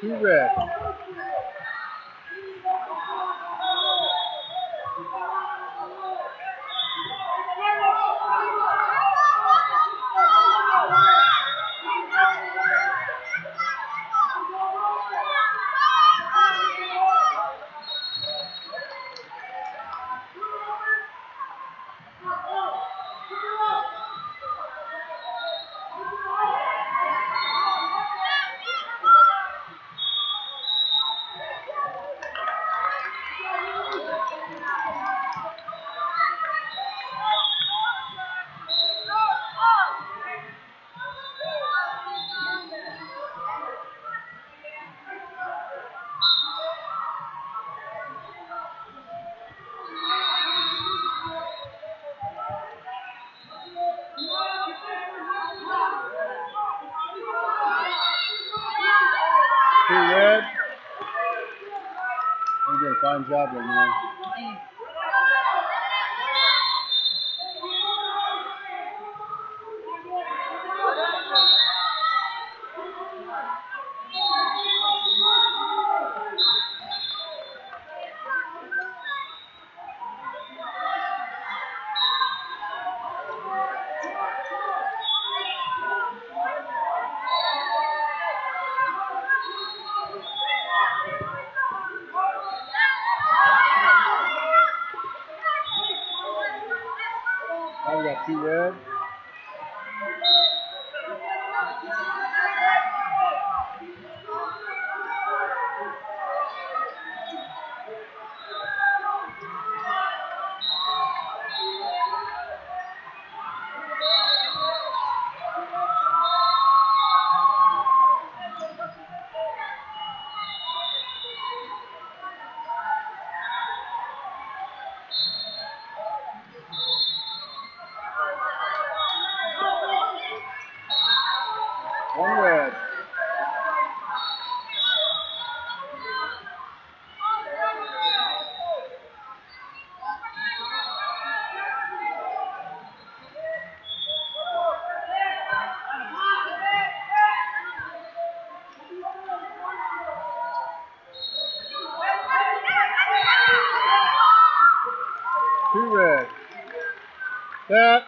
Two red. Two red. You did a fine job there, man. We got two red. Two red. That.